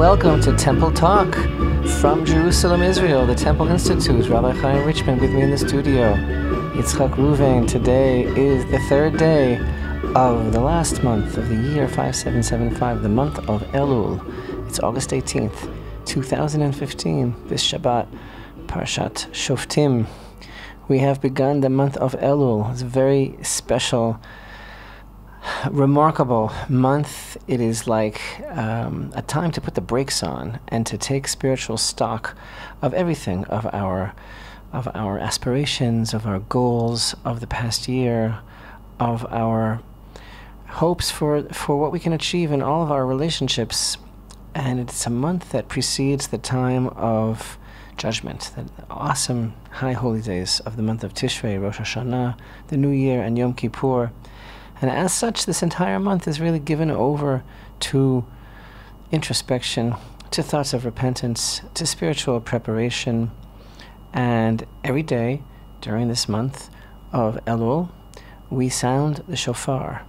Welcome to Temple Talk from Jerusalem, Israel, the Temple Institute. Rabbi Chaim Richman with me in the studio. Yitzchak Reuven. Today is the third day of the last month of the year 5775, the month of Elul. It's August 18th, 2015. This Shabbat, Parshat Shoftim. We have begun the month of Elul. It's a very special remarkable month. It is like um, a time to put the brakes on and to take spiritual stock of everything of our of our aspirations, of our goals of the past year, of our hopes for for what we can achieve in all of our relationships. And it's a month that precedes the time of judgment, the awesome high holy days of the month of Tishrei, Rosh Hashanah, the New Year, and Yom Kippur. And as such, this entire month is really given over to introspection, to thoughts of repentance, to spiritual preparation. And every day during this month of Elul, we sound the shofar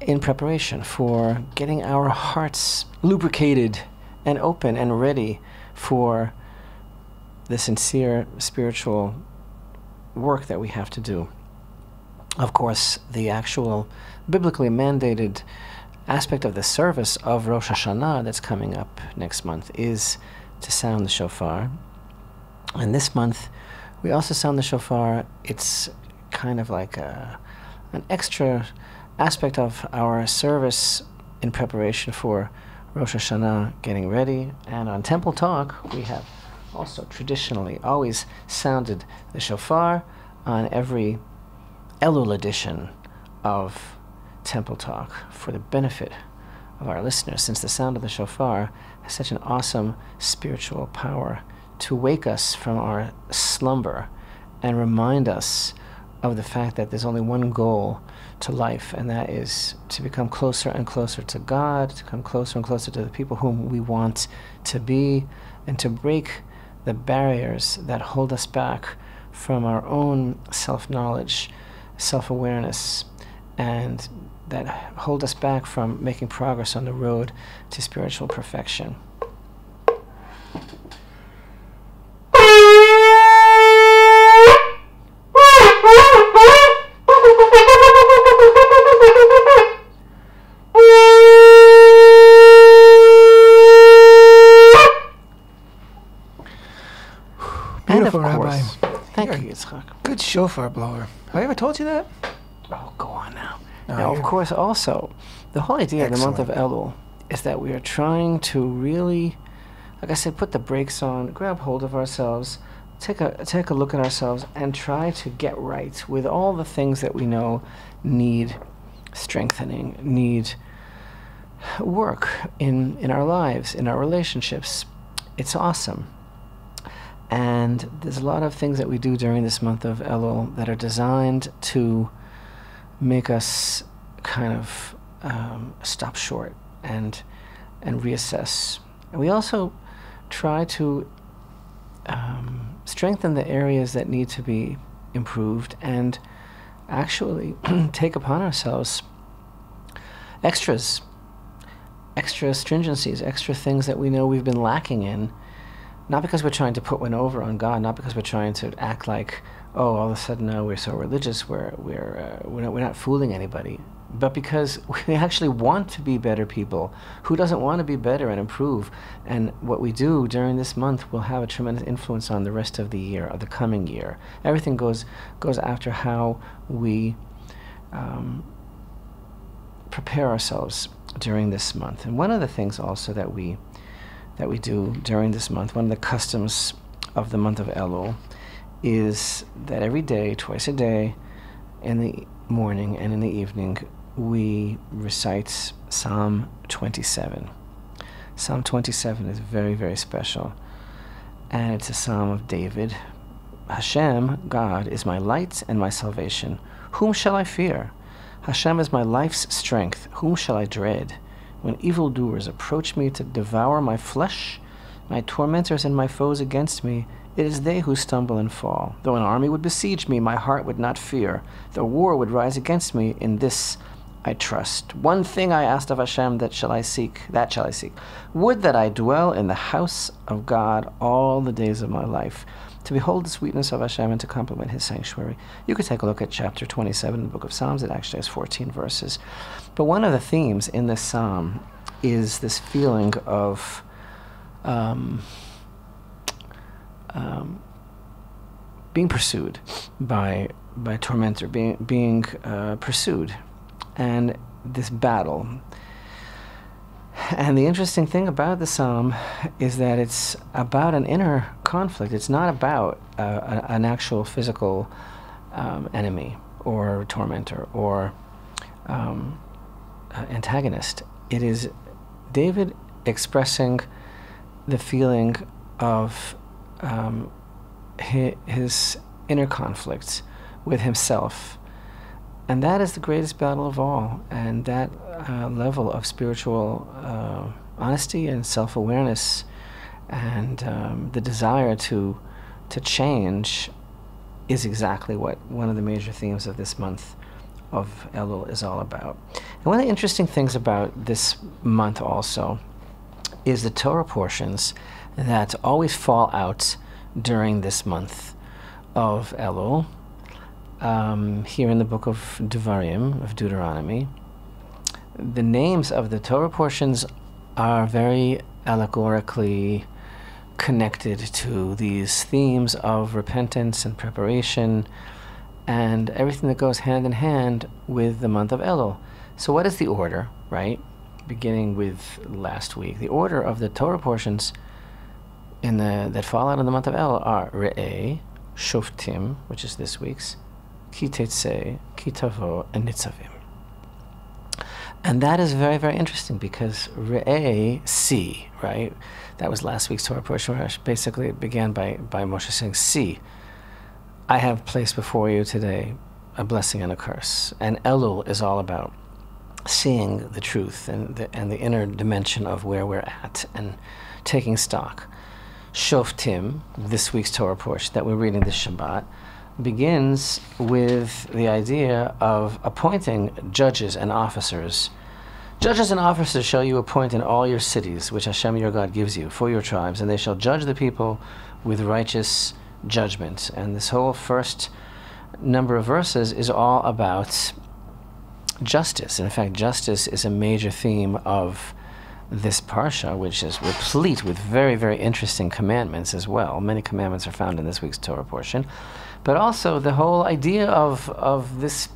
in preparation for getting our hearts lubricated and open and ready for the sincere spiritual work that we have to do of course, the actual biblically mandated aspect of the service of Rosh Hashanah that's coming up next month is to sound the shofar. And this month, we also sound the shofar. It's kind of like a, an extra aspect of our service in preparation for Rosh Hashanah getting ready. And on Temple Talk, we have also traditionally always sounded the shofar on every Elul edition of Temple Talk for the benefit of our listeners, since the sound of the shofar has such an awesome spiritual power to wake us from our slumber and remind us of the fact that there's only one goal to life, and that is to become closer and closer to God, to come closer and closer to the people whom we want to be, and to break the barriers that hold us back from our own self knowledge self awareness and that hold us back from making progress on the road to spiritual perfection. Beautiful, Rabbi. Thank you, Yitzchak. Good shofar blower. Have I ever told you that? Oh, go on now. No, now, of course, also, the whole idea of the month of Elul is that we are trying to really, like I said, put the brakes on, grab hold of ourselves, take a take a look at ourselves, and try to get right with all the things that we know need strengthening, need work in in our lives, in our relationships. It's awesome. And there's a lot of things that we do during this month of Elul that are designed to make us kind of um, stop short and and reassess. And we also try to um, strengthen the areas that need to be improved and actually take upon ourselves extras, extra stringencies, extra things that we know we've been lacking in not because we're trying to put one over on God, not because we're trying to act like, oh, all of a sudden now we're so religious, we're we're uh, we're, not, we're not fooling anybody, but because we actually want to be better people. Who doesn't want to be better and improve? And what we do during this month will have a tremendous influence on the rest of the year, of the coming year. Everything goes goes after how we. Um, prepare ourselves during this month. And one of the things also that we that we do during this month, one of the customs of the month of Elul, is that every day, twice a day, in the morning and in the evening, we recite Psalm 27. Psalm 27 is very, very special. And it's a psalm of David. Hashem, God, is my light and my salvation. Whom shall I fear? Hashem is my life's strength. Whom shall I dread? When evildoers approach me to devour my flesh, my tormentors and my foes against me, it is they who stumble and fall. Though an army would besiege me, my heart would not fear. Though war would rise against me, in this I trust. One thing I asked of Hashem, that shall I seek, that shall I seek. Would that I dwell in the house of God all the days of my life, to behold the sweetness of Hashem and to compliment his sanctuary. You could take a look at chapter 27 in the book of Psalms. It actually has 14 verses. But one of the themes in this psalm is this feeling of um, um, being pursued by by tormentor, being being uh, pursued, and this battle. And the interesting thing about the psalm is that it's about an inner conflict. It's not about uh, an actual physical um, enemy or tormentor or um, uh, antagonist. It is David expressing the feeling of um, his, his inner conflicts with himself. And that is the greatest battle of all. And that uh, level of spiritual uh, honesty and self awareness and um, the desire to, to change is exactly what one of the major themes of this month of Elul is all about. And one of the interesting things about this month also is the Torah portions that always fall out during this month of Elul. Um, here in the book of Devarim, of Deuteronomy, the names of the Torah portions are very allegorically connected to these themes of repentance and preparation and everything that goes hand in hand with the month of Elul. So, what is the order, right? Beginning with last week, the order of the Torah portions in the that fall out in the month of El are Re'eh, Shoftim, which is this week's, Kitetse, Kitavo, and Nitzavim. And that is very, very interesting because Re'eh, see, right? That was last week's Torah portion basically it began by, by Moshe saying, see, I have placed before you today a blessing and a curse. And Elul is all about seeing the truth and the, and the inner dimension of where we're at and taking stock. Shoftim, this week's Torah portion that we're reading this Shabbat, begins with the idea of appointing judges and officers. Judges and officers shall you appoint in all your cities, which Hashem your God gives you, for your tribes, and they shall judge the people with righteous judgment. And this whole first number of verses is all about justice. In fact, justice is a major theme of this parsha, which is replete with very, very interesting commandments as well. Many commandments are found in this week's Torah portion. But also the whole idea of, of this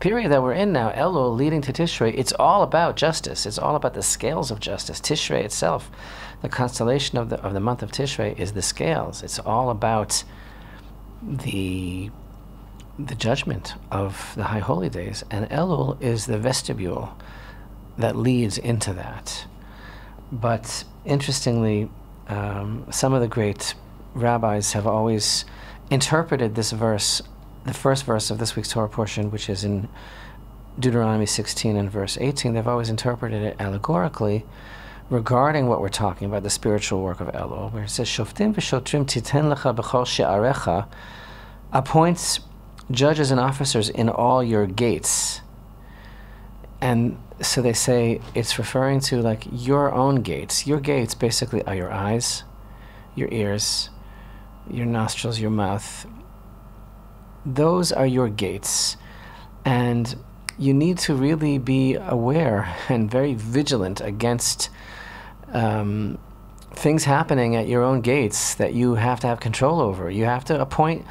period that we're in now, Elul leading to Tishrei, it's all about justice. It's all about the scales of justice. Tishrei itself, the constellation of the, of the month of Tishrei is the scales. It's all about the the judgment of the high holy days and elul is the vestibule that leads into that but interestingly, um, some of the great rabbis have always interpreted this verse, the first verse of this week's Torah portion, which is in Deuteronomy 16 and verse 18, they've always interpreted it allegorically regarding what we're talking about, the spiritual work of Elul, where it says, Shoftim v'shotrim titen lecha b'chol she'arecha, appoints judges and officers in all your gates. And so they say it's referring to like your own gates. Your gates basically are your eyes, your ears, your nostrils, your mouth. Those are your gates. And you need to really be aware and very vigilant against um, things happening at your own gates that you have to have control over. You have to appoint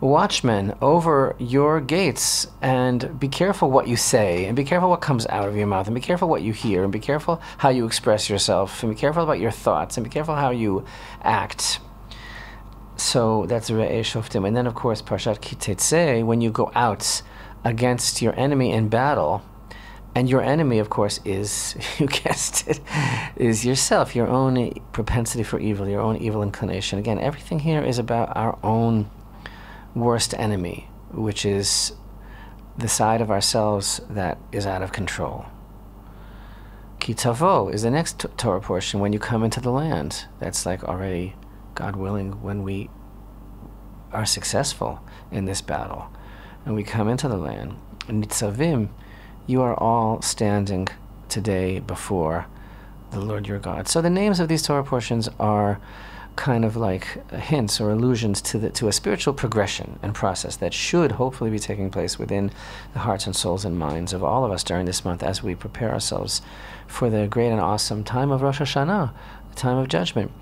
watchmen over your gates and be careful what you say and be careful what comes out of your mouth and be careful what you hear and be careful how you express yourself and be careful about your thoughts and be careful how you act. So that's Re'eh Shoftim. And then, of course, Parshat Kitetse, when you go out against your enemy in battle, and your enemy, of course, is, you guessed it, is yourself, your own propensity for evil, your own evil inclination. Again, everything here is about our own worst enemy, which is the side of ourselves that is out of control. Kitavo is the next Torah portion when you come into the land. That's like already, God willing, when we are successful in this battle and we come into the land. Nitzavim you are all standing today before the Lord your God. So the names of these Torah portions are kind of like hints or allusions to the, to a spiritual progression and process that should hopefully be taking place within the hearts and souls and minds of all of us during this month as we prepare ourselves for the great and awesome time of Rosh Hashanah, the time of judgment.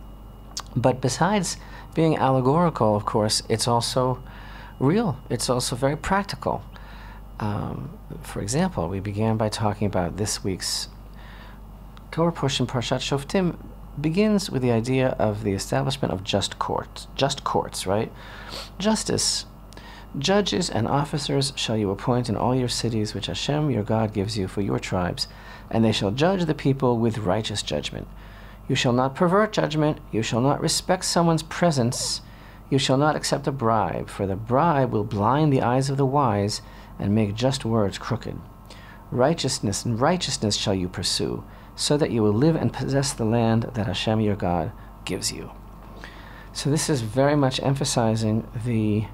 But besides being allegorical, of course, it's also real. It's also very practical. Um, for example, we began by talking about this week's Torah portion, Parshat Shoftim, begins with the idea of the establishment of just courts. Just courts, right? Justice. Judges and officers shall you appoint in all your cities which Hashem your God gives you for your tribes, and they shall judge the people with righteous judgment. You shall not pervert judgment, you shall not respect someone's presence, you shall not accept a bribe, for the bribe will blind the eyes of the wise and make just words crooked. Righteousness and righteousness shall you pursue so that you will live and possess the land that Hashem your God gives you. So, this is very much emphasizing the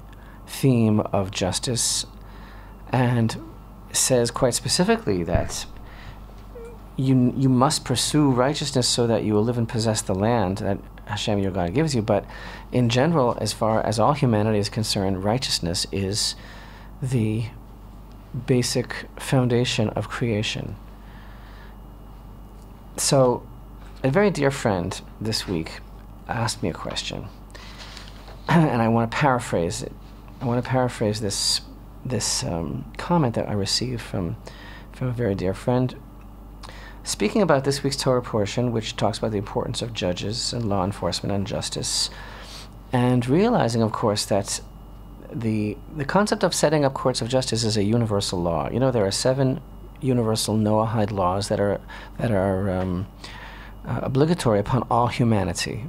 theme of justice and says quite specifically that you, you must pursue righteousness so that you will live and possess the land that Hashem your God gives you. But in general, as far as all humanity is concerned, righteousness is the basic foundation of creation. So, a very dear friend this week asked me a question, and I want to paraphrase it. I want to paraphrase this this um, comment that I received from from a very dear friend. Speaking about this week's Torah portion, which talks about the importance of judges and law enforcement and justice, and realizing, of course, that the the concept of setting up courts of justice is a universal law. You know, there are seven universal Noahide laws that are that are um, uh, obligatory upon all humanity,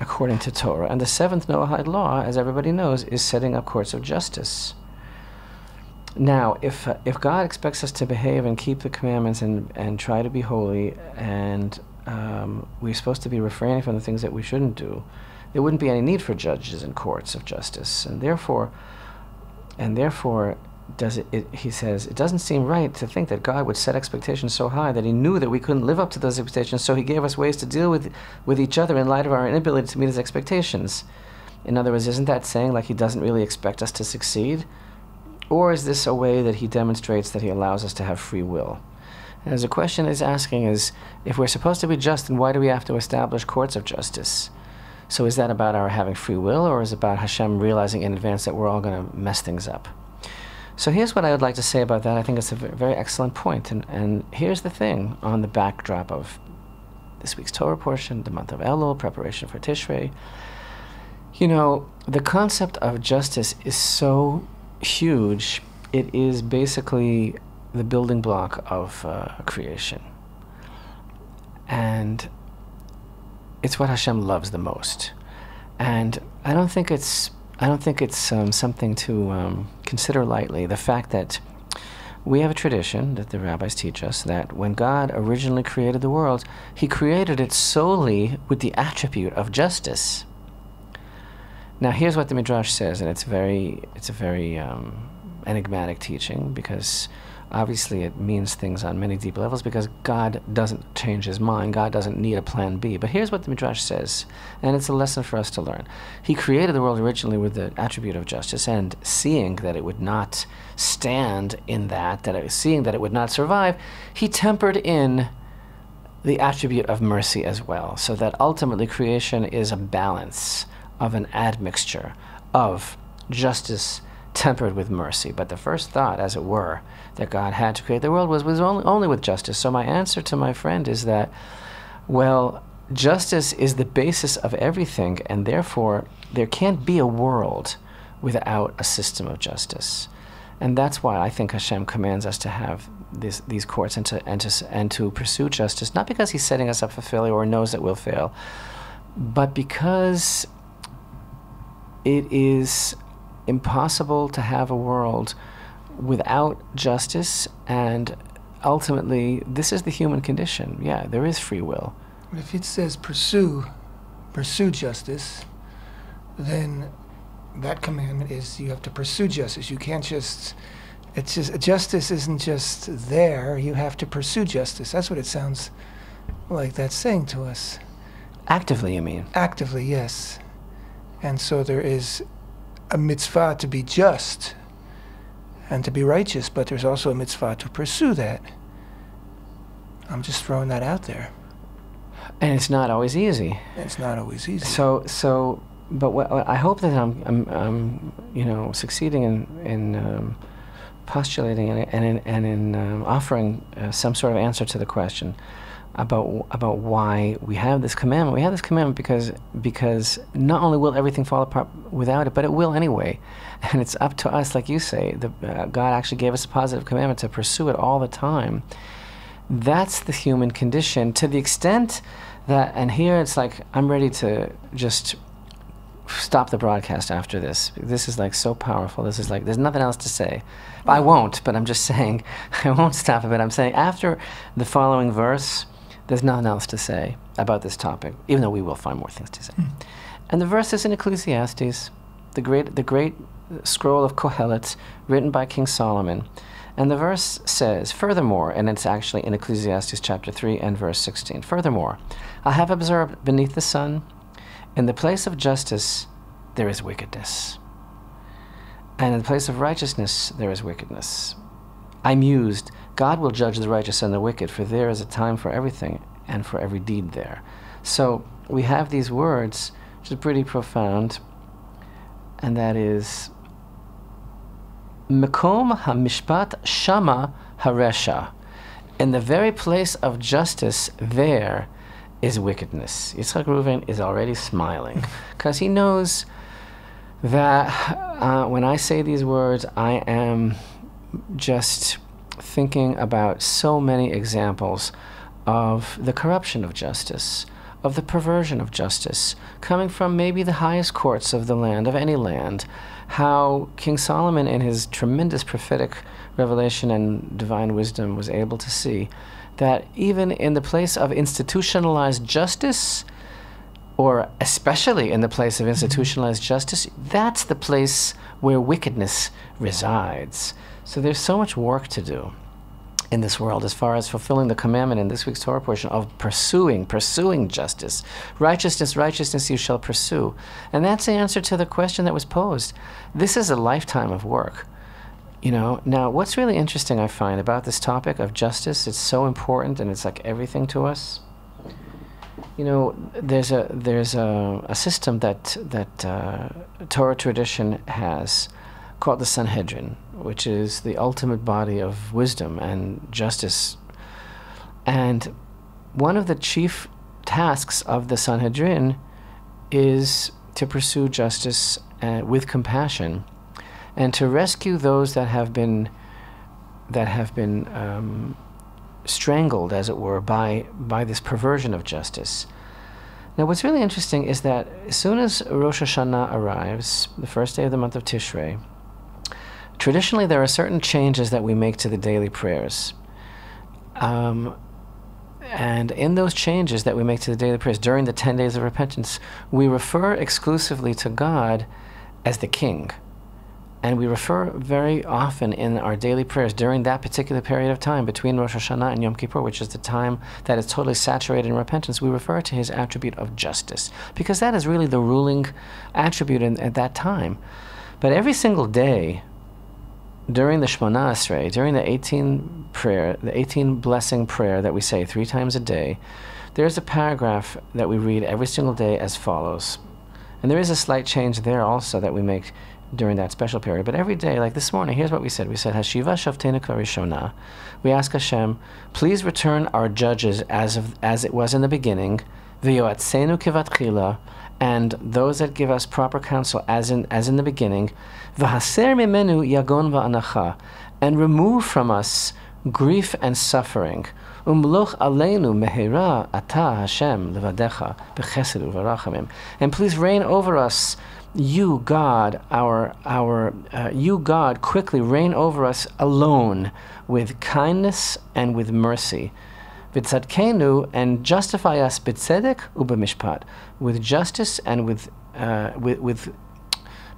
according to Torah. And the seventh Noahide law, as everybody knows, is setting up courts of justice. Now, if uh, if God expects us to behave and keep the commandments and and try to be holy, and um, we're supposed to be refraining from the things that we shouldn't do, there wouldn't be any need for judges and courts of justice, and therefore, and therefore, does it, it, he says it doesn't seem right to think that god would set expectations so high that he knew that we couldn't live up to those expectations so he gave us ways to deal with with each other in light of our inability to meet his expectations. In other words isn't that saying like he doesn't really expect us to succeed or is this a way that he demonstrates that he allows us to have free will as the question is asking is if we're supposed to be just then why do we have to establish courts of justice so is that about our having free will or is it about hashem realizing in advance that we're all going to mess things up so here's what I would like to say about that. I think it's a very excellent point. And, and here's the thing on the backdrop of this week's Torah portion, the month of Elul, preparation for Tishrei. You know, the concept of justice is so huge, it is basically the building block of uh, creation. And it's what Hashem loves the most. And I don't think it's I don't think it's um, something to um, consider lightly. The fact that we have a tradition that the rabbis teach us that when God originally created the world, He created it solely with the attribute of justice. Now, here's what the Midrash says, and it's very, it's a very um, enigmatic teaching because obviously it means things on many deep levels because God doesn't change his mind. God doesn't need a plan B. But here's what the Midrash says, and it's a lesson for us to learn. He created the world originally with the attribute of justice, and seeing that it would not stand in that, that it, seeing that it would not survive, he tempered in the attribute of mercy as well, so that ultimately creation is a balance of an admixture of justice tempered with mercy. But the first thought, as it were, that God had to create the world was, was only, only with justice. So my answer to my friend is that, well, justice is the basis of everything, and therefore there can't be a world without a system of justice. And that's why I think Hashem commands us to have this, these courts and to, and, to, and to pursue justice, not because He's setting us up for failure or knows that we'll fail, but because it is impossible to have a world without justice, and ultimately, this is the human condition. Yeah, there is free will. But if it says pursue, pursue justice, then that commandment is you have to pursue justice. You can't just It's just justice isn't just there. You have to pursue justice. That's what it sounds like that's saying to us. Actively, you mean? Actively, yes. And so there is a mitzvah to be just and to be righteous, but there's also a mitzvah to pursue that. I'm just throwing that out there. And it's not always easy. It's not always easy. So, so, but what, what I hope that I'm, I'm, I'm, you know, succeeding in, in um, postulating and, and in, and in um, offering uh, some sort of answer to the question about about why we have this commandment. We have this commandment because because not only will everything fall apart without it, but it will anyway, and it's up to us, like you say. The, uh, God actually gave us a positive commandment to pursue it all the time. That's the human condition. To the extent that, and here it's like I'm ready to just stop the broadcast after this. This is like so powerful. This is like there's nothing else to say. I won't, but I'm just saying I won't stop it. But I'm saying after the following verse, there's nothing else to say about this topic, even though we will find more things to say. Mm. And the verse is in Ecclesiastes, the great the great scroll of Kohelet, written by King Solomon. And the verse says, furthermore, and it's actually in Ecclesiastes chapter 3 and verse 16, furthermore, I have observed beneath the sun in the place of justice, there is wickedness. And in the place of righteousness, there is wickedness. I mused, God will judge the righteous and the wicked, for there is a time for everything and for every deed there. So we have these words, which is pretty profound, and that is Mekom HaMishpat Shama Haresha. In the very place of justice, there is wickedness. Yitzchak Reuven is already smiling because he knows that uh, when I say these words, I am just thinking about so many examples of the corruption of justice, of the perversion of justice, coming from maybe the highest courts of the land, of any land. How King Solomon, in his tremendous prophetic revelation and divine wisdom, was able to see that even in the place of institutionalized justice, or especially in the place of institutionalized justice, that's the place where wickedness resides. So there's so much work to do in this world as far as fulfilling the commandment in this week's Torah portion of pursuing, pursuing justice. Righteousness, righteousness you shall pursue. And that's the answer to the question that was posed. This is a lifetime of work. You know, now what's really interesting I find about this topic of justice, it's so important and it's like everything to us. You know, there's a there's a, a system that that uh, Torah tradition has called the Sanhedrin, which is the ultimate body of wisdom and justice. And one of the chief tasks of the Sanhedrin is to pursue justice uh, with compassion and to rescue those that have been that have been um, strangled, as it were, by by this perversion of justice. Now, what's really interesting is that as soon as Rosh Hashanah arrives, the first day of the month of Tishrei, traditionally there are certain changes that we make to the daily prayers. Um, and in those changes that we make to the daily prayers during the 10 days of repentance, we refer exclusively to God as the King. And we refer very often in our daily prayers during that particular period of time between Rosh Hashanah and Yom Kippur, which is the time that is totally saturated in repentance, we refer to his attribute of justice, because that is really the ruling attribute in, at that time. But every single day during the Shemona Esrei, during the 18 prayer, the 18 blessing prayer that we say three times a day, there's a paragraph that we read every single day as follows. And there is a slight change there also that we make during that special period. But every day, like this morning, here's what we said. We said, Hashiva Shavtena Karishona. We ask Hashem, please return our judges as of as it was in the beginning, V'yoatzenu kivatchila, and those that give us proper counsel as in as in the beginning, V'haser mimenu yagon va'anacha, and remove from us grief and suffering. Umloch aleinu mehera ata Hashem levadecha b'chesed u'varachamim. And please reign over us you, God, our, our, uh, you, God, quickly reign over us alone with kindness and with mercy. B'tzadkenu, and justify us b'tzedek u'b'mishpat, with justice and with, uh, with, with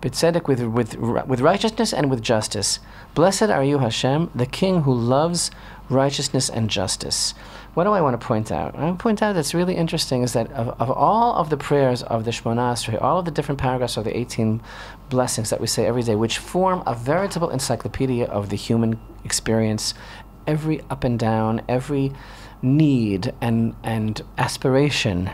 With, with, with righteousness and with justice. Blessed are you, Hashem, the King who loves righteousness and justice. What do I want to point out? I want to point out that's really interesting is that of, of all of the prayers of the Shemona Esrei, all of the different paragraphs of the 18 blessings that we say every day, which form a veritable encyclopedia of the human experience, every up and down, every need and, and aspiration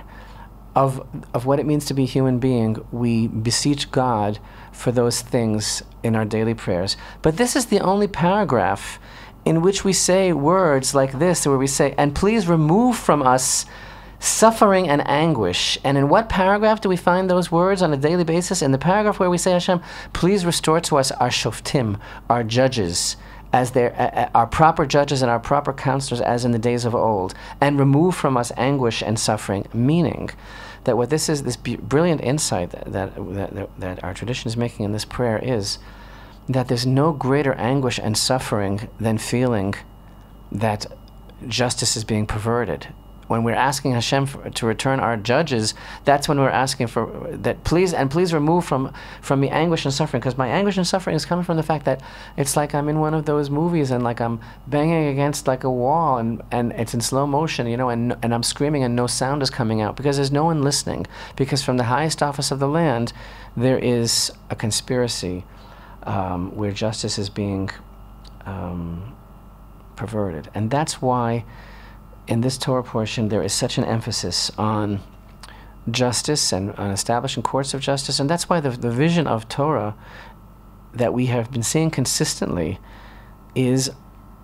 of, of what it means to be human being, we beseech God for those things in our daily prayers. But this is the only paragraph in which we say words like this, where we say, and please remove from us suffering and anguish. And in what paragraph do we find those words on a daily basis? In the paragraph where we say, Hashem, please restore to us our shoftim, our judges, as their, uh, our proper judges and our proper counselors as in the days of old, and remove from us anguish and suffering. Meaning that what this is, this brilliant insight that, that, that, that our tradition is making in this prayer is that there's no greater anguish and suffering than feeling that justice is being perverted. When we're asking Hashem for, to return our judges, that's when we're asking for that. Please and please remove from from me anguish and suffering, because my anguish and suffering is coming from the fact that it's like I'm in one of those movies and like I'm banging against like a wall and and it's in slow motion, you know, and and I'm screaming and no sound is coming out because there's no one listening. Because from the highest office of the land, there is a conspiracy um, where justice is being um, perverted. And that's why in this Torah portion there is such an emphasis on justice and on establishing courts of justice. And that's why the, the vision of Torah that we have been seeing consistently is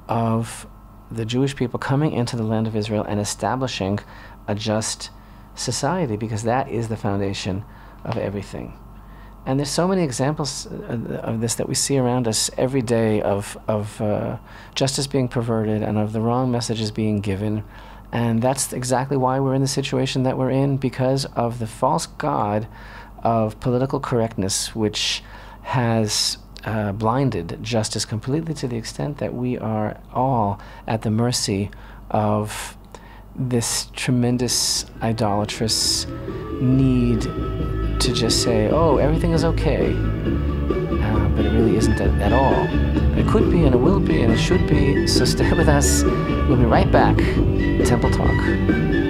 of the Jewish people coming into the land of Israel and establishing a just society because that is the foundation of everything. And there's so many examples uh, of this that we see around us every day of, of uh, justice being perverted and of the wrong messages being given. And that's exactly why we're in the situation that we're in because of the false god of political correctness, which has uh, blinded justice completely to the extent that we are all at the mercy of this tremendous idolatrous need to just say, oh, everything is okay. Uh, but it really isn't at, at all. It could be, and it will be, and it should be. So stay with us. We'll be right back. Temple Talk.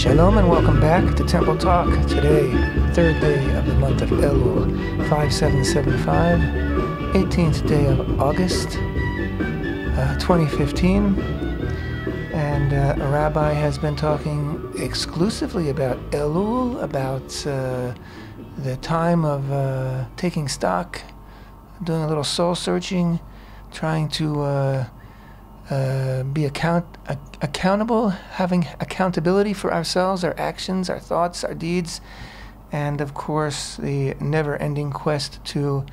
Shalom and welcome back to Temple Talk. Today, third day of the month of Elul, 5775, 18th day of August, uh, 2015. And uh, a rabbi has been talking exclusively about Elul, about uh, the time of uh, taking stock, doing a little soul searching, trying to uh, uh, be account accountable, having accountability for ourselves, our actions, our thoughts, our deeds, and of course the never-ending quest to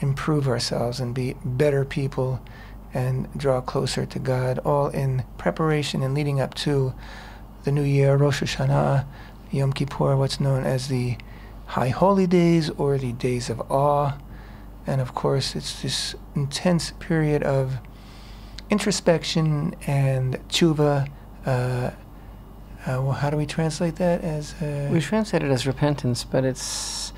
improve ourselves and be better people and draw closer to God, all in preparation and leading up to the new year, Rosh Hashanah, Yom Kippur, what's known as the High Holy Days or the Days of Awe. And of course, it's this intense period of introspection and tshuva. Uh, uh, well, how do we translate that as? Uh, we translate it as repentance, but it's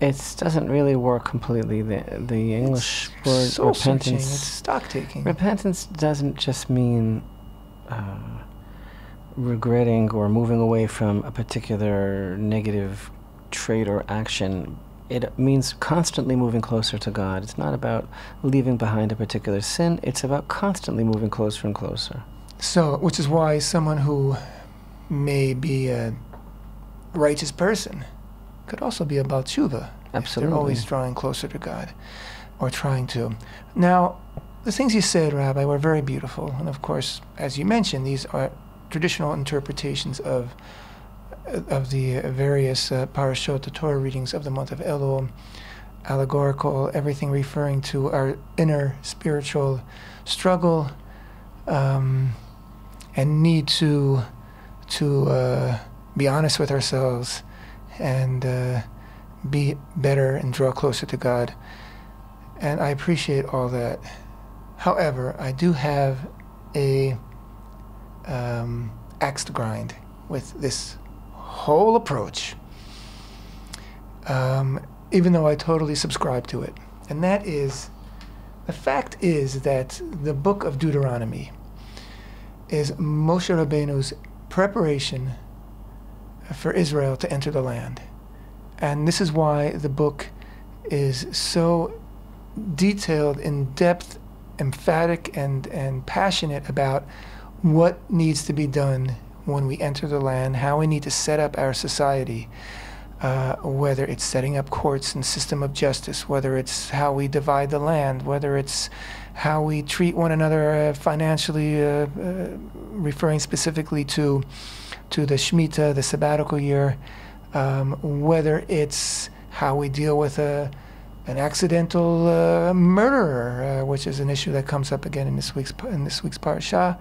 it doesn't really work completely. The the English word repentance. Searching, it's stock taking. Repentance doesn't just mean. Uh, regretting or moving away from a particular negative trait or action it means constantly moving closer to God. It's not about leaving behind a particular sin, it's about constantly moving closer and closer. So, which is why someone who may be a righteous person could also be about tshuva. Absolutely. They're always drawing closer to God or trying to. Now, the things you said, Rabbi, were very beautiful. And of course, as you mentioned, these are traditional interpretations of of the various uh, parashot, the Torah readings of the month of Elul, allegorical, everything referring to our inner spiritual struggle um, and need to to uh, be honest with ourselves and uh, be better and draw closer to God. And I appreciate all that. However, I do have a um, axe to grind with this whole approach, um, even though I totally subscribe to it. And that is the fact is that the book of Deuteronomy is Moshe Rabbeinu's preparation for Israel to enter the land. And this is why the book is so detailed, in depth, emphatic, and, and passionate about what needs to be done when we enter the land, how we need to set up our society, uh, whether it's setting up courts and system of justice, whether it's how we divide the land, whether it's how we treat one another uh, financially, uh, uh referring specifically to to the Shemitah, the sabbatical year, um, whether it's how we deal with a an accidental uh, murderer, uh, which is an issue that comes up again in this week's in this week's parasha.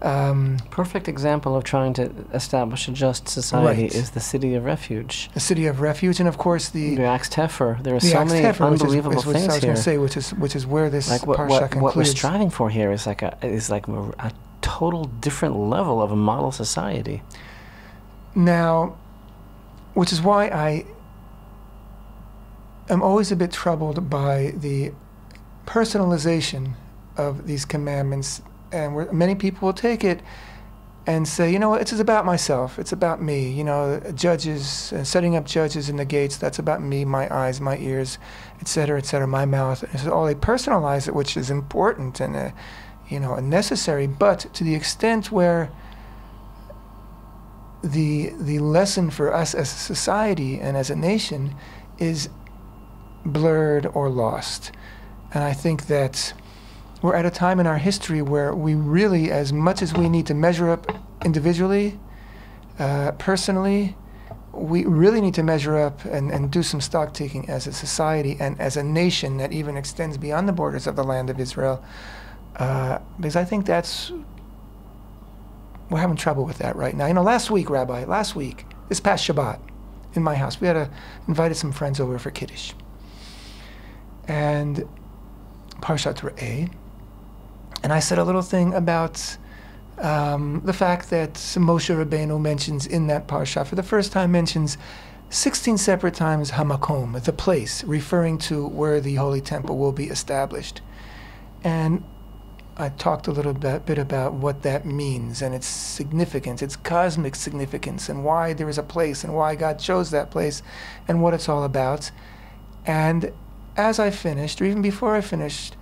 Um, Perfect example of trying to establish a just society right. is the city of refuge. The city of refuge, and of course the the Axe Tefer. There are so many Tefer, unbelievable which is, which things I was here. say, which is which is where this like what, what, what we're striving for here is like a is like a, a total different level of a model society. Now, which is why I am always a bit troubled by the personalization of these commandments and many people will take it and say, you know, it's about myself. It's about me. You know, judges, uh, setting up judges in the gates. That's about me, my eyes, my ears, et cetera, et cetera, my mouth. And so, all they personalize it, which is important and, uh, you know, necessary. But to the extent where the the lesson for us as a society and as a nation is blurred or lost, and I think that we're at a time in our history where we really, as much as we need to measure up individually, uh, personally, we really need to measure up and, and do some stock taking as a society and as a nation that even extends beyond the borders of the land of Israel. Uh, because I think that's, we're having trouble with that right now. You know, last week, Rabbi, last week, this past Shabbat, in my house, we had a, invited some friends over for Kiddush. And Parshat Re'eh, and I said a little thing about um, the fact that Moshe Rabbeinu mentions in that parsha, for the first time, mentions 16 separate times Hamakom, the place, referring to where the Holy Temple will be established. And I talked a little bit, bit about what that means and its significance, its cosmic significance, and why there is a place and why God chose that place and what it's all about. And as I finished, or even before I finished,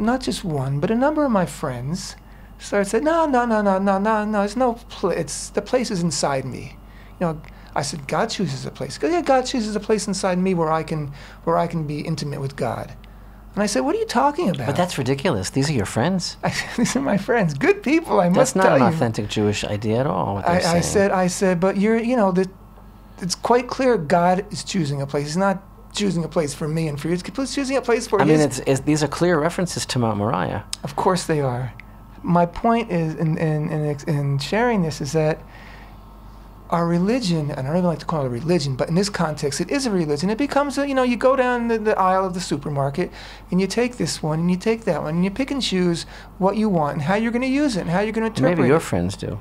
not just one, but a number of my friends started saying, no, no, no, no, no, no, no, it's no place. It's, the place is inside me. You know, I said, God chooses a place. Yeah, God chooses a place inside me where I can, where I can be intimate with God. And I said, "What are you talking about?" But that's ridiculous. These are your friends. I, these are my friends, good people. I that's must not an authentic Jewish idea at all. I, I said, I said, but you're, you know, that it's quite clear God is choosing a place. He's not choosing a place for me and for you. He's choosing a place for I mean, it's, it's, these are clear references to Mount Moriah. Of course they are. My point is in, in, in, in sharing this is that our religion, and I don't even like to call it a religion, but in this context, it is a religion. It becomes a, you know, you go down the, the aisle of the supermarket and you take this one and you take that one and you pick and choose what you want and how you're going to use it and how you're going to interpret Maybe your it. friends do.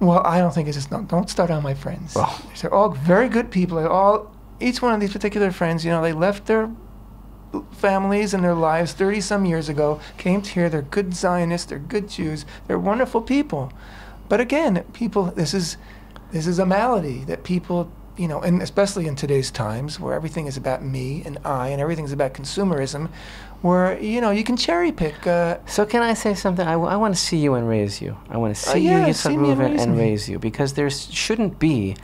Well, I don't think it's just, no, don't start on my friends. Well. They're all very good people. They're all, each one of these particular friends, you know, they left their families and their lives 30 some years ago, came to here. They're good Zionists, they're good Jews, they're wonderful people. But again, people, this is, this is a malady that people, you know, and especially in today's times where everything is about me and I and everything's about consumerism, where, you know, you can cherry pick. Uh, So can I say something? I, w- I want to see you and raise you. I want to see Uh, yeah, you, see Yitzhak me and raise and raise you because there shouldn't be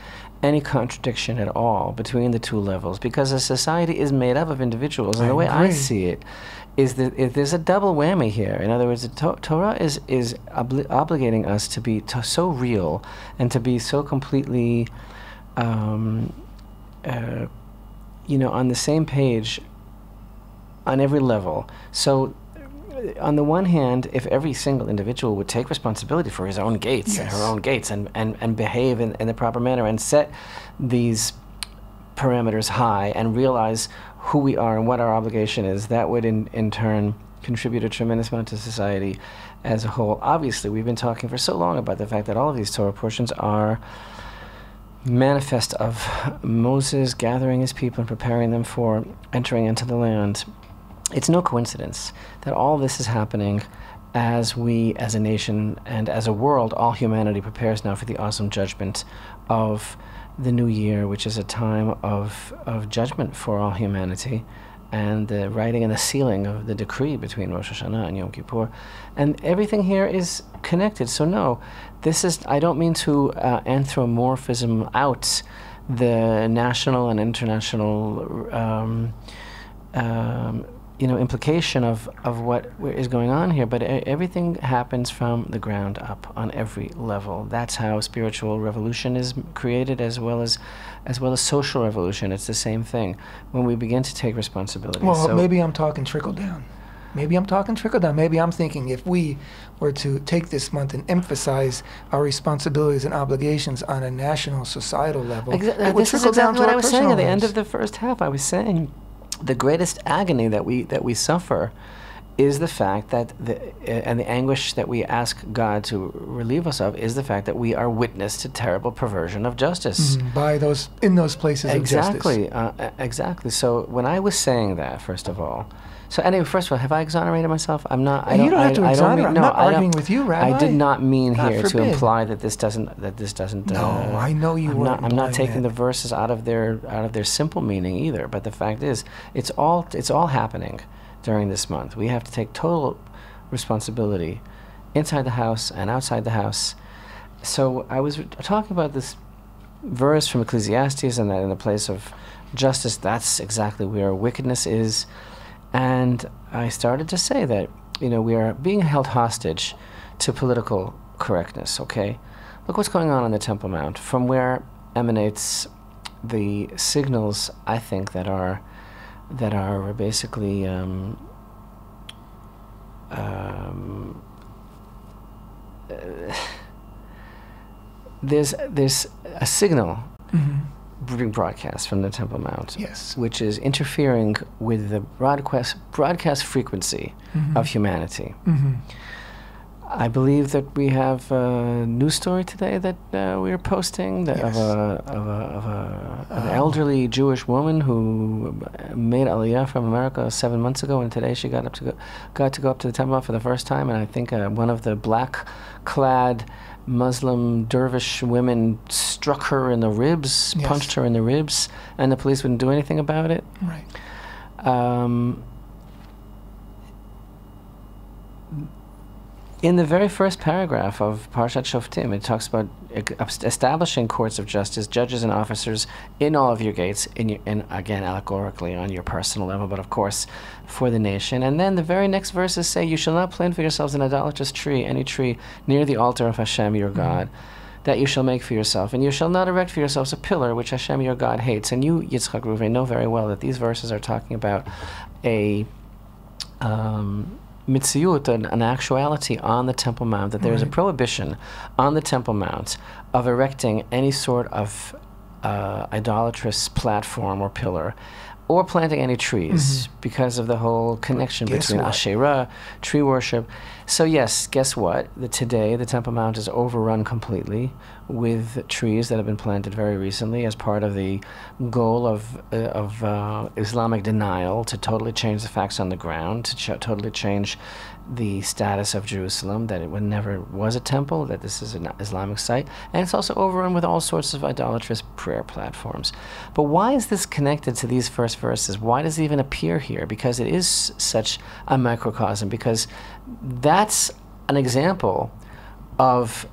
any contradiction at all between the two levels because a society is made up of individuals. And I the way I see it is that if there's a double whammy here. In other words, the to- Torah is, is obli- obligating us to be to so real and to be so completely, um, uh, you know, on the same page on every level. So, on the one hand, if every single individual would take responsibility for his own gates and her own gates and, and, and behave in, in the proper manner and set these parameters high and realize who we are and what our obligation is, that would in, in turn contribute a tremendous amount to society as a whole. Obviously, we've been talking for so long about the fact that all of these Torah portions are manifest of Moses gathering his people and preparing them for entering into the land. It's no coincidence that all this is happening as we, as a nation and as a world, all humanity prepares now for the awesome judgment of the new year, which is a time of, of judgment for all humanity, and the writing and the sealing of the decree between Rosh Hashanah and Yom Kippur. And everything here is connected. So, no, this is, I don't mean to uh, anthropomorphism out the national and international. Um, um, you know implication of, of what is going on here, but everything happens from the ground up on every level. That's how spiritual revolution is created, as well as as well as social revolution. It's the same thing. When we begin to take responsibility. Well, so maybe I'm talking trickle down. Maybe I'm talking trickle down. Maybe I'm thinking if we were to take this month and emphasize our responsibilities and obligations on a national societal level, Exa- it uh, would this is down exactly to what I was saying at the end of the first half. I was saying the greatest agony that we that we suffer is the fact that the and the anguish that we ask God to relieve us of is the fact that we are witness to terrible perversion of justice. Mhm, by those in those places of justice. Exactly, uh, exactly. So when I was saying that, first of all, so anyway, first of all, have I exonerated myself? I'm not. I You don't, don't have to I don't exonerate. mean, I'm no, not I don't- arguing with you, Rabbi. I did not mean God here to imply that this doesn't that this doesn't. No, uh, I know you I'm weren't. I'm not taking that. the verses out of their out of their simple meaning either. But the fact is, it's all it's all happening during this month. We have to take total responsibility inside the house and outside the house. So I was talking about this verse from Ecclesiastes and that in the place of justice, that's exactly where wickedness is. And I started to say that, you know, we are being held hostage to political correctness, okay? Look what's going on on the Temple Mount, from where emanates the signals, I think, that are that are basically um, um, uh, there's there's a signal Mhm. Being broadcast from the Temple Mount, Yes. which is interfering with the broadcast broadcast frequency Mhm. of humanity. Mhm. I believe that we have a news story today that uh, we are posting that of a of a, of a an Oh. elderly Jewish woman who made Aliyah from America seven months ago, and today she got up to go, got to go up to the temple for the first time, and I think uh, one of the black-clad Muslim dervish women struck her in the ribs, Yes. punched her in the ribs, and the police wouldn't do anything about it. Right. Um, in the very first paragraph of Parshat Shoftim, it talks about establishing courts of justice, judges and officers in all of your gates, in your, in, again, allegorically on your personal level, but of course for the nation. And then the very next verses say, You shall not plant for yourselves an idolatrous tree, any tree near the altar of Hashem your God. That you shall make for yourself, and you shall not erect for yourselves a pillar which Hashem your God hates. And you, Yitzchak Reuven, know very well that these verses are talking about a um, mitziut, an, an actuality on the Temple Mount, that there is a prohibition on the Temple Mount of erecting any sort of uh, idolatrous platform or pillar. Or planting any trees because of the whole connection Guess between what? Asherah, tree worship. So yes, guess what? The, today the Temple Mount is overrun completely with trees that have been planted very recently as part of the goal of uh, of uh, Islamic denial to totally change the facts on the ground, to ch- totally change the status of Jerusalem, that it never was a temple, that this is an Islamic site, and it's also overrun with all sorts of idolatrous prayer platforms. But why is this connected to these first verses? Why does it even appear here? Because it is such a microcosm, because that's an example of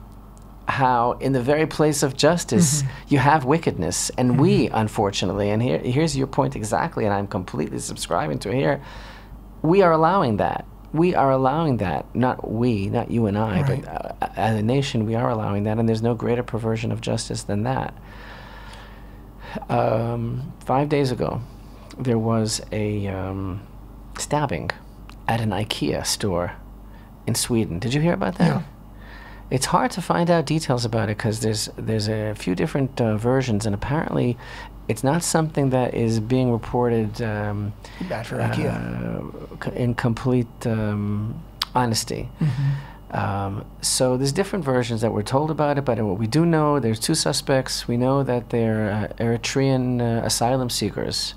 how in the very place of justice you have wickedness and we unfortunately and here here's your point exactly and I'm completely subscribing to here we are allowing that we are allowing that not we not you and I Right. but uh, as a nation we are allowing that and there's no greater perversion of justice than that um, five days ago there was a um, stabbing at an IKEA store in Sweden. Did you hear about that? Yeah. It's hard to find out details about it because there's there's a few different uh, versions, and apparently, it's not something that is being reported um, Bad for IKEA. uh, in complete um, honesty. Mm-hmm. Um, so there's different versions that we're told about it, but what we do know, there's two suspects. We know that they're uh, Eritrean uh, asylum seekers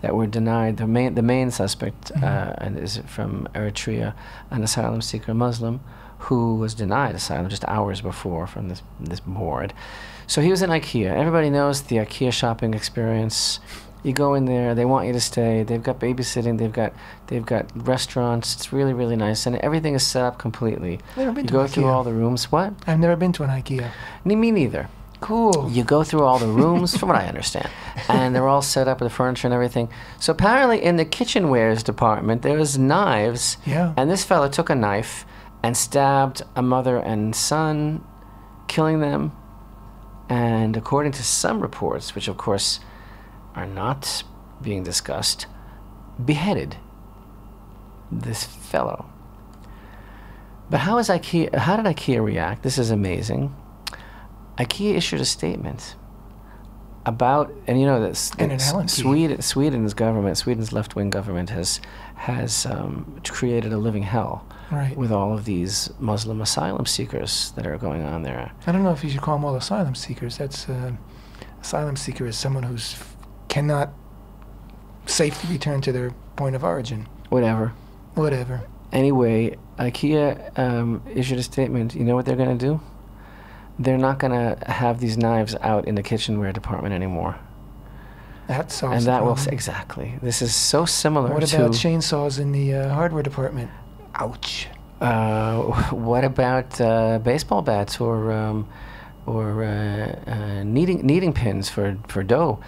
that were denied. The main, the main suspect uh, and is from Eritrea, an asylum seeker Muslim who was denied asylum just hours before from this this board. So he was in IKEA. Everybody knows the IKEA shopping experience. You go in there, they want you to stay. They've got babysitting. They've got they've got restaurants. It's really really nice, and everything is set up completely. Never been You to go through all the rooms. What? I've never been to an IKEA. Ne- Me neither. Cool. You go through all the rooms, from what I understand, and they're all set up with the furniture and everything. So apparently, in the kitchenwares department, there was knives, Yeah. and this fella took a knife and stabbed a mother and son, killing them. And according to some reports, which of course are not being discussed, beheaded this fellow. But how is IKEA? How did IKEA react? This is amazing. IKEA issued a statement about, and you know that s- an s- Allen key. Sweden, Sweden's government, Sweden's left-wing government has has um, created a living hell Right. with all of these Muslim asylum seekers that are going on there. I don't know if you should call them all asylum seekers. That's uh, asylum seeker is someone who's f- cannot safely return to their point of origin. Whatever. Whatever. Anyway, IKEA um, issued a statement. You know what they're going to do? They're not going to have these knives out in the kitchenware department anymore. That solves and that will exactly. This is so similar to What about chainsaws in the uh, hardware department? Ouch. Uh, what about uh, baseball bats or um, or uh, uh, kneading kneading pins for, for dough?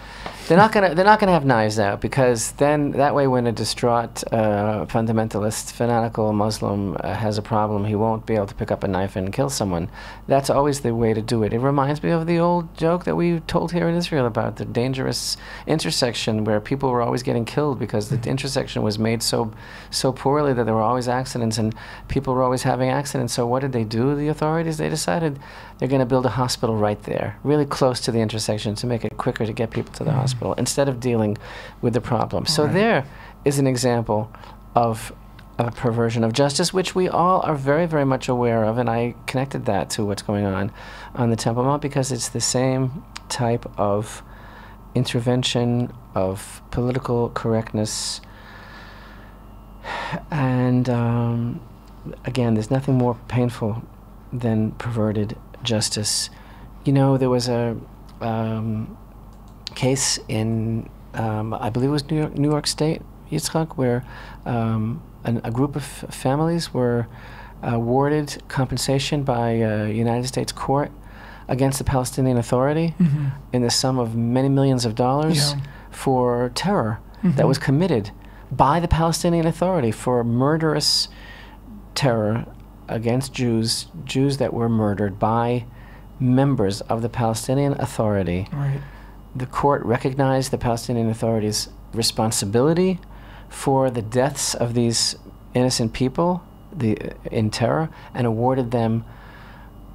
They're not gonna they're not gonna have knives out because then that way when a distraught uh, fundamentalist fanatical Muslim uh, has a problem, he won't be able to pick up a knife and kill someone. That's always the way to do it. It reminds me of the old joke that we told here in Israel about the dangerous intersection where people were always getting killed because the intersection was made so so poorly that there were always accidents and people were always having accidents. So what did they do? The authorities they decided they're going to build a hospital right there, really close to the intersection to make it quicker to get people to the hospital instead of dealing with the problem. So Right. there is an example of of a perversion of justice, which we all are very, very much aware of, and I connected that to what's going on on the Temple Mount because it's the same type of intervention of political correctness. And um, again, there's nothing more painful than perverted justice. You know, there was a um, case in, um, I believe it was New York, New York State, Yitzchak, where um, an, a group of families were awarded compensation by a United States court against the Palestinian Authority Mm-hmm. in the sum of many millions of dollars Yeah. for terror that Mhm. was committed by the Palestinian Authority for murderous terror against Jews, Jews that were murdered by members of the Palestinian Authority. Right. The court recognized the Palestinian Authority's responsibility for the deaths of these innocent people the, in terror and awarded them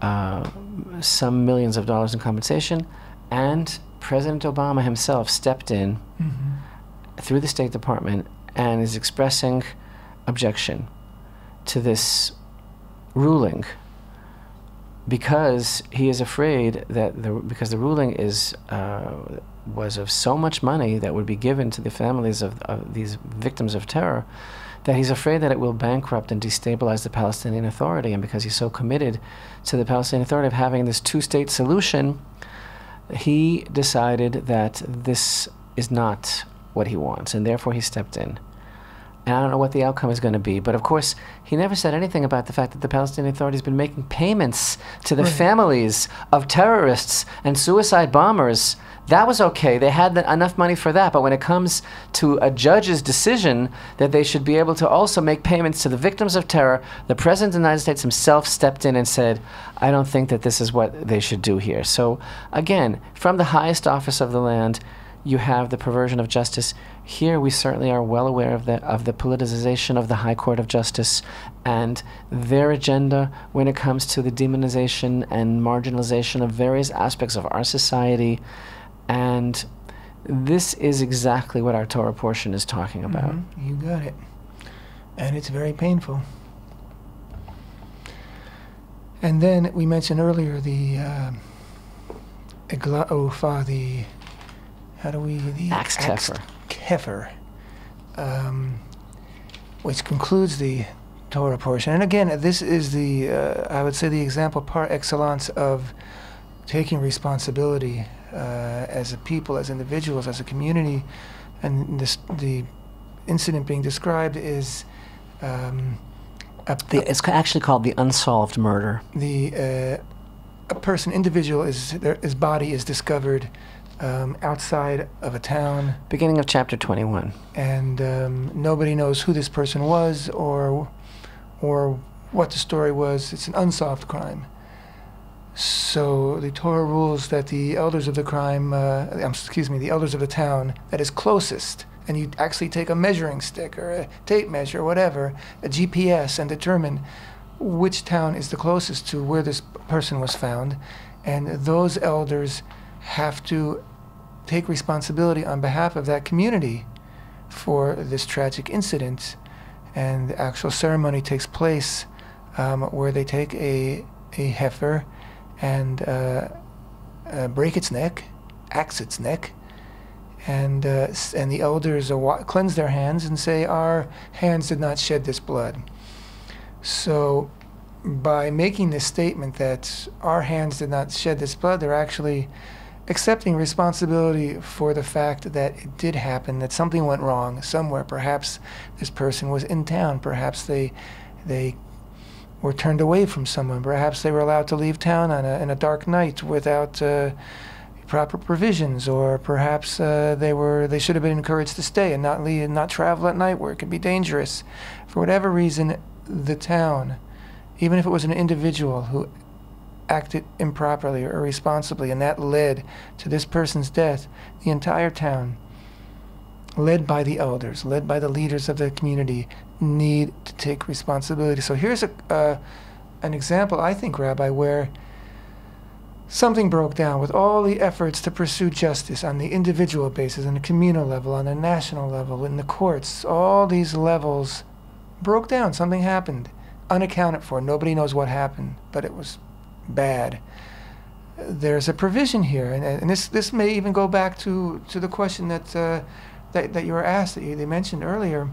uh, some millions of dollars in compensation. And President Obama himself stepped in Mm-hmm. through the State Department and is expressing objection to this ruling. Because he is afraid that the because the ruling is uh, was of so much money that would be given to the families of, of these victims of terror that he's afraid that it will bankrupt and destabilize the Palestinian Authority. And because he's so committed to the Palestinian Authority of having this two-state solution he decided that this is not what he wants and therefore he stepped in And I don't know what the outcome is going to be. But of course, he never said anything about the fact that the Palestinian Authority has been making payments to the Right. families of terrorists and suicide bombers. That was okay. They had the, enough money for that. But when it comes to a judge's decision that they should be able to also make payments to the victims of terror, the President of the United States himself stepped in and said, I don't think that this is what they should do here. So, again, from the highest office of the land, you have the perversion of justice. Here, we certainly are well aware of the of the politicization of the High Court of Justice and their agenda when it comes to the demonization and marginalization of various aspects of our society. And this is exactly what our Torah portion is talking about. Mhm, You got it. And it's very painful. And then we mentioned earlier the Egla the how do we the Axe Kefer. Kefer, um, which concludes the Torah portion. And again, this is the uh, I would say the example par excellence of taking responsibility uh, as a people, as individuals, as a community, and this the incident being described is um, a, The, it's actually called the unsolved murder. the uh, a person individual is their, his body is discovered um, outside of a town. Beginning of chapter 21. and um, nobody knows who this person was or or what the story was. It's an unsolved crime. So the Torah rules that the elders of the crime uh, um, excuse me the elders of the town that is closest and you actually take a measuring stick or a tape measure or whatever a GPS and determine which town is the closest to where this person was found. And those elders have to take responsibility on behalf of that community for this tragic incident. And the actual ceremony takes place um, where they take a, a heifer and uh, uh, break its neck, axe its neck, and, uh, and the elders cleanse their hands and say, Our hands did not shed this blood. So, by making this statement that our hands did not shed this blood, they're actually accepting responsibility for the fact that it did happen, that something went wrong somewhere. Perhaps this person was in town. Perhaps they they were turned away from someone. Perhaps they were allowed to leave town on a, in a dark night without uh, proper provisions, or perhaps uh, they were they should have been encouraged to stay and not leave, not travel at night where it could be dangerous. For whatever reason, the town, even if it was an individual who acted improperly or irresponsibly, and that led to this person's death, the entire town, led by the elders, led by the leaders of the community, need to take responsibility. So here's a uh, an example, I think, Rabbi, where something broke down with all the efforts to pursue justice on the individual basis, on the communal level, on the national level, in the courts. All these levels broke down. Something happened, unaccounted for. Nobody knows what happened, but it was bad. There's a provision here, and, and this this may even go back to, to the question that, uh, that that you were asked that you they mentioned earlier.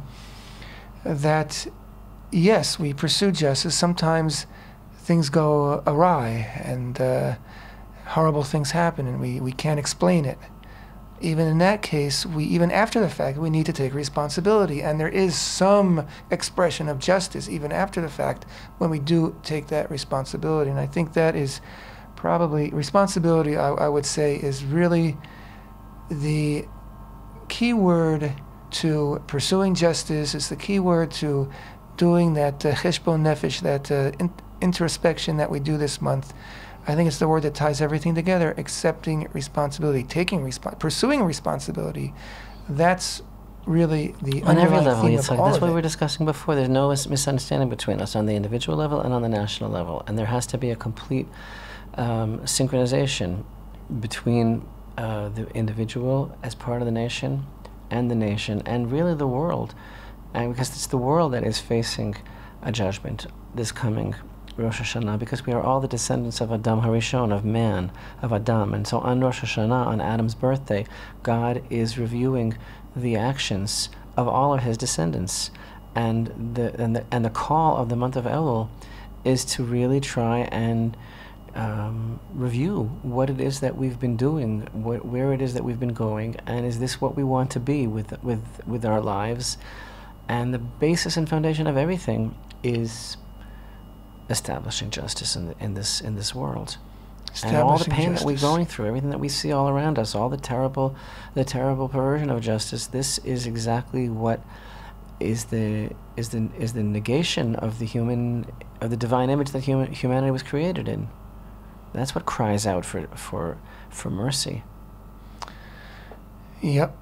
That yes, we pursue justice. Sometimes things go awry, and uh, horrible things happen, and we, we can't explain it. Even in that case, we even after the fact, we need to take responsibility, and there is some expression of justice even after the fact when we do take that responsibility. And I think that is probably responsibility. I, I would say is really the key word to pursuing justice. Is the key word to doing that uh, cheshbon nefesh, that uh, in, introspection that we do this month. I think it's the word that ties everything together. Accepting responsibility, taking respo- pursuing responsibility. That's really the On every level, it's like that's what we were discussing before. There's no mis- misunderstanding between us on the individual level and on the national level, and there has to be a complete um, synchronization between uh, the individual as part of the nation and the nation and really the world, and because it's the world that is facing a judgment this coming Rosh Hashanah, because we are all the descendants of Adam Harishon, of man, of Adam, and so on Rosh Hashanah, on Adam's birthday, God is reviewing the actions of all of his descendants, and the and the and the call of the month of Elul is to really try and um, review what it is that we've been doing, wh- where it is that we've been going, and is this what we want to be with with with our lives? and the basis and foundation of everything is establishing justice in, the, in this in this world and all the pain that we're going through, everything that we see all around us, all the terrible, the terrible perversion of justice. This is exactly what is the is the is the negation of the human of the divine image that human, humanity was created in. That's what cries out for for for mercy. Yep,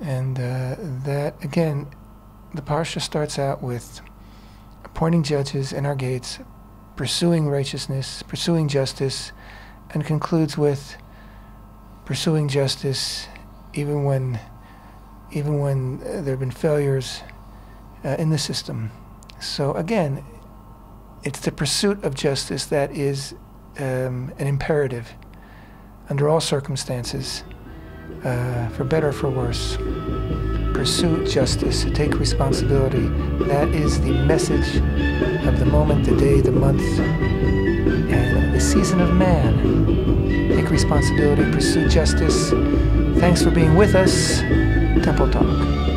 and uh, that again, the parsha starts out with appointing judges in our gates, pursuing righteousness, pursuing justice, and concludes with pursuing justice even when even when uh, there have been failures uh, in the system. So again, it's the pursuit of justice that is um, an imperative under all circumstances, uh, for better or for worse. Pursue justice, take responsibility. That is the message of the moment, the day, the month, and the season of man. Take responsibility, pursue justice. Thanks for being with us. Temple Talk.